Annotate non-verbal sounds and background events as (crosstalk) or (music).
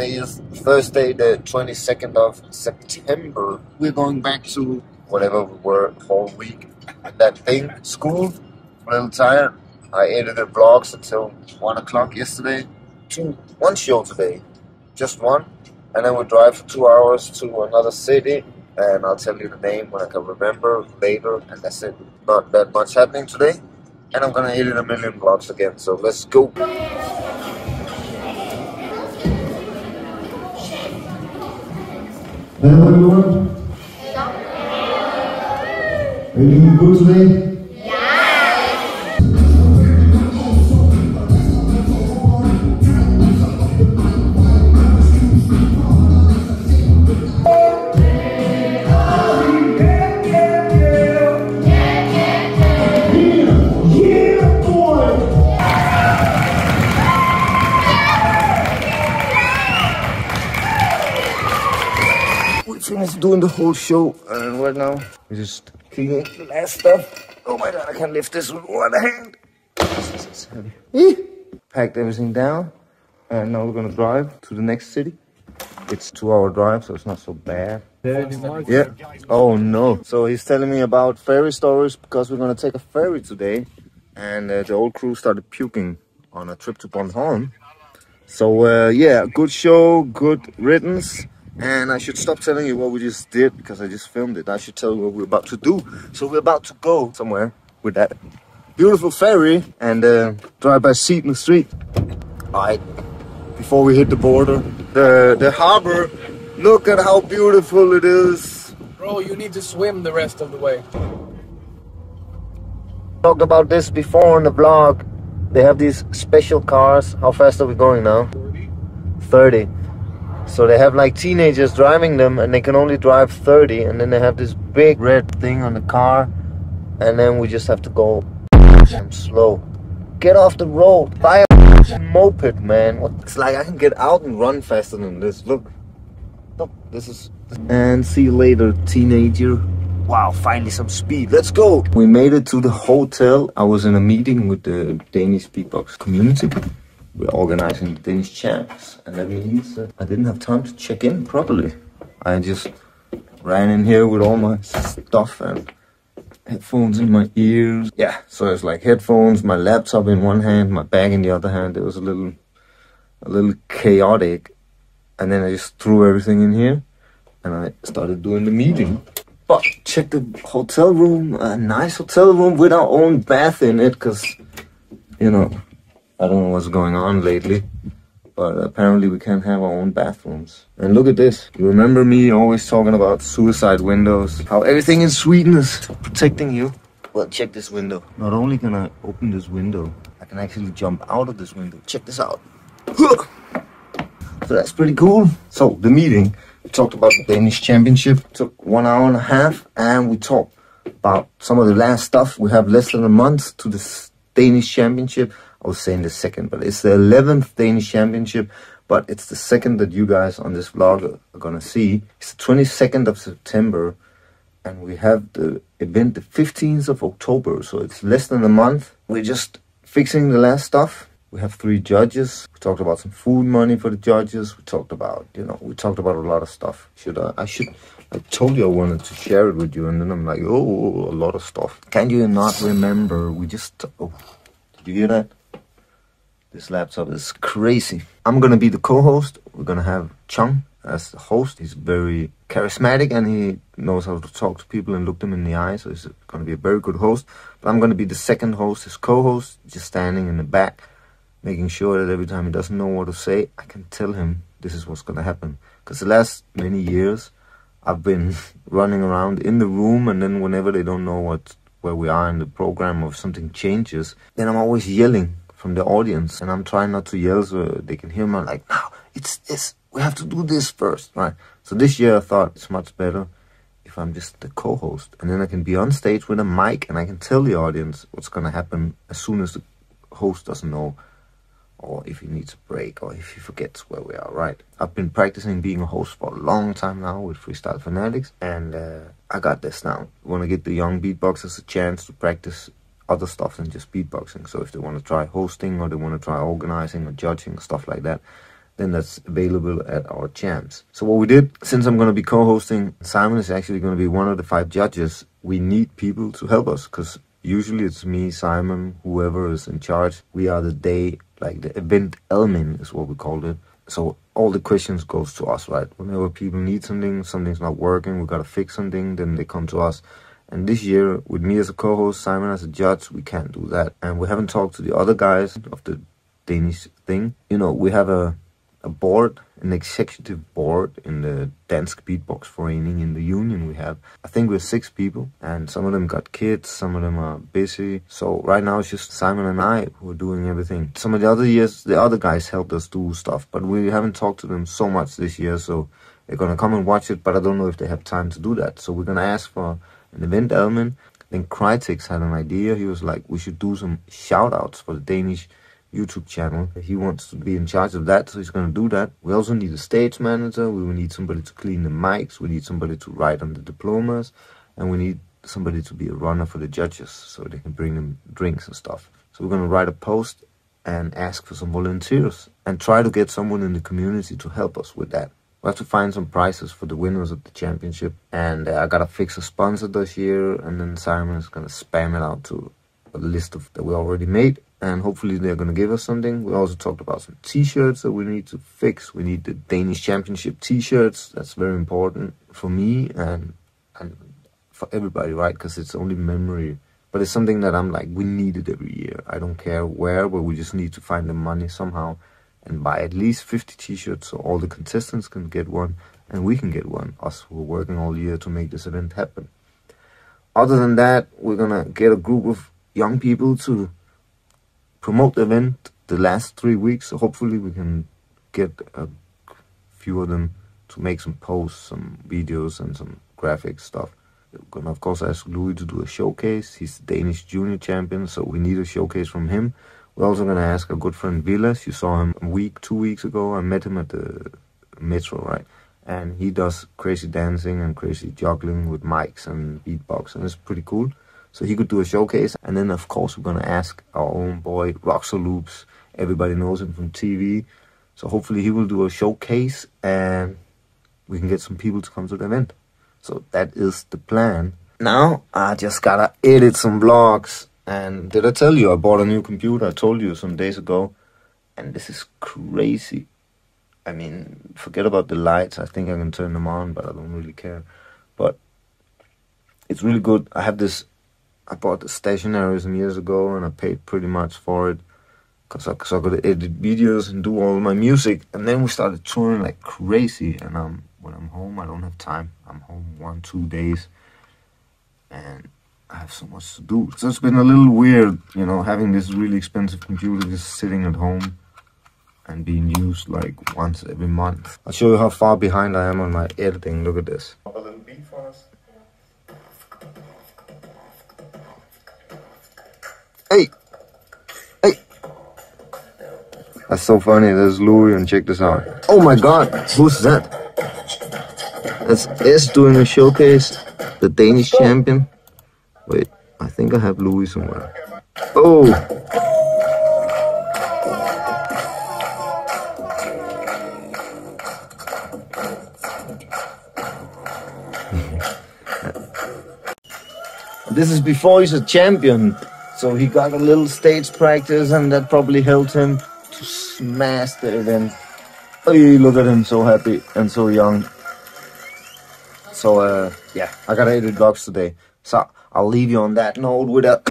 Today is Thursday, the 22nd of September. We're going back to whatever we were whole week. That thing, school, a little tired. I edited vlogs until 1 o'clock yesterday. Two, one show today, just one. And then we drive for two hours to another city. And I'll tell you the name when I can remember later. And that's it. Not that much happening today. And I'm gonna edit a million vlogs again. So let's go. Hello everyone. Are you doing doing the whole show, and right now we're just cleaning the last stuff. Oh my god, I can't lift this with one hand. This is heavy. Eh. Packed everything down, and now we're gonna drive to the next city. It's two-hour drive, so it's not so bad. Yeah. Oh no. So he's telling me about ferry stories because we're gonna take a ferry today, and uh, the old crew started puking on a trip to Bornholm. So uh, yeah, good show, good riddance. And I should stop telling you what we just did because I just filmed it. I should tell you what we're about to do. So we're about to go somewhere with that beautiful ferry and uh, drive by seat in the Street. Alright, before we hit the border, the the harbor. Look at how beautiful it is. Bro, you need to swim the rest of the way. Talked about this before in the vlog. They have these special cars. How fast are we going now? 30. 30. So they have like teenagers driving them and they can only drive 30 and then they have this big red thing on the car and then we just have to go I'm slow. Get off the road. Buy a moped, man. What- It's like I can get out and run faster than this. Look. Look, this is and see you later, teenager. Wow, finally some speed. Let's go. We made it to the hotel. I was in a meeting with the Danish beatbox community. We're organizing Danish champs, and that means that I didn't have time to check in properly. I just ran in here with all my stuff and headphones in my ears. Yeah, so it's like headphones, my laptop in one hand, my bag in the other hand. It was a little, a little chaotic, and then I just threw everything in here, and I started doing the meeting. But check the hotel room, a nice hotel room with our own bath in it, cause you know, I don't know what's going on lately. But apparently we can't have our own bathrooms. And look at this. You remember me always talking about suicide windows? How everything in Sweden is protecting you? Well, check this window. Not only can I open this window, I can actually jump out of this window. Check this out. So that's pretty cool. So the meeting, we talked about the Danish championship. took one hour and a half, and we talked about some of the last stuff. We have less than a month to this Danish championship. I was saying the second, but it's the 11th Danish championship. But it's the second that you guys on this vlog are, gonna see. It's the 22nd of September, and we have the event the 15th of October. So it's less than a month. We're just fixing the last stuff. We have three judges. We talked about some food money for the judges. We talked about, you know, we talked about a lot of stuff. Should I? I should. I told you I wanted to share it with you, and then I'm like, oh, a lot of stuff. Can you not remember? We just. Oh, did you hear that? This laptop is crazy. I'm gonna be the co-host. We're gonna have Chung as the host. He's very charismatic and he knows how to talk to people and look them in the eye. So he's gonna be a very good host. But I'm gonna be the second host, his co-host, just standing in the back, making sure that every time he doesn't know what to say, I can tell him this is what's gonna happen. Because the last many years, I've been (laughs) running around in the room, and then whenever they don't know what where we are in the program or something changes, then I'm always yelling from the audience, and I'm trying not to yell so they can hear me. I'm like, no, it's this. We have to do this first, right? So this year I thought it's much better if I'm just the co-host, and then I can be on stage with a mic, and I can tell the audience what's gonna happen as soon as the host doesn't know or if he needs a break or if he forgets where we are, right? I've been practicing being a host for a long time now with Freestyle Fanatics, and uh, I got this now. want to get the young beatboxers a chance to practice other stuff than just beatboxing. So if they want to try hosting or they want to try organizing or judging, stuff like that, then that's available at our champs. So what we did, since I'm going to be co-hosting, Simon is actually going to be one of the five judges. We need people to help us because usually it's me, Simon, whoever is in charge. We are the day, like the event element is what we called it. So all the questions goes to us, right? Whenever people need something, something's not working, we gotta fix something, then they come to us. And this year, with me as a co-host, Simon as a judge, we can't do that. And we haven't talked to the other guys of the Danish thing. You know, we have a a board, an executive board in the Dansk Beatbox Forening in the union we have. I think we're six people, and some of them got kids, some of them are busy. So right now it's just Simon and I who are doing everything. Some of the other years, the other guys helped us do stuff, but we haven't talked to them so much this year, so they're gonna come and watch it, but I don't know if they have time to do that. So we're gonna ask for an event element. Then Crytex had an idea. He was like, we should do some shout outs for the Danish YouTube channel. He wants to be in charge of that, so he's going to do that. We also need a stage manager. We will need somebody to clean the mics. We need somebody to write on the diplomas. And we need somebody to be a runner for the judges so they can bring them drinks and stuff. So we're going to write a post and ask for some volunteers and try to get someone in the community to help us with that. We have to find some prizes for the winners of the championship. And uh, I got to fix a sponsor this year. And then Simon is going to spam it out to a list of that we already made and hopefully they're going to give us something. We also talked about some t-shirts that we need to fix. We need the Danish Championship t-shirts. That's very important for me and and for everybody, right? Because it's only memory. But it's something that I'm like, we need it every year. I don't care where, but we just need to find the money somehow and buy at least 50 t-shirts so all the contestants can get one and we can get one, us who are working all year to make this event happen. Other than that, we're going to get a group of young people to promote the event the last three weeks. Hopefully we can get a few of them to make some posts, some videos, and some graphic stuff. We're gonna of course ask Louis to do a showcase. He's the Danish junior champion, so we need a showcase from him. We're also gonna ask our good friend Vilas. You saw him a week, two weeks ago. I met him at the metro, right? And he does crazy dancing and crazy juggling with mics and beatbox, and it's pretty cool. So he could do a showcase. And then, of course, we're going to ask our own boy, Roxo Loops. Everybody knows him from TV. So hopefully he will do a showcase and we can get some people to come to the event. So that is the plan. Now, I just gotta edit some vlogs. And did I tell you I bought a new computer? I told you some days ago. And this is crazy. I mean, forget about the lights. I think I can turn them on, but I don't really care. But it's really good. I have this I bought the stationery some years ago and I paid pretty much for it because I, cause I could edit videos and do all my music. And then we started touring like crazy. And um, when I'm home, I don't have time. I'm home one, two days. And I have so much to do. So it's been a little weird, you know, having this really expensive computer just sitting at home and being used like once every month. I'll show you how far behind I am on my editing. Look at this. That's so funny. There's Louis and check this out. Oh my god! Who's that? That's S doing a showcase. The Danish champion. Wait, I think I have Louis somewhere. Oh! (laughs) this is before he's a champion. So he got a little stage practice, and that probably helped him to smash the event. Oh, look at him, so happy and so young. So, uh, yeah, I got 80 bucks today. So I'll leave you on that note with a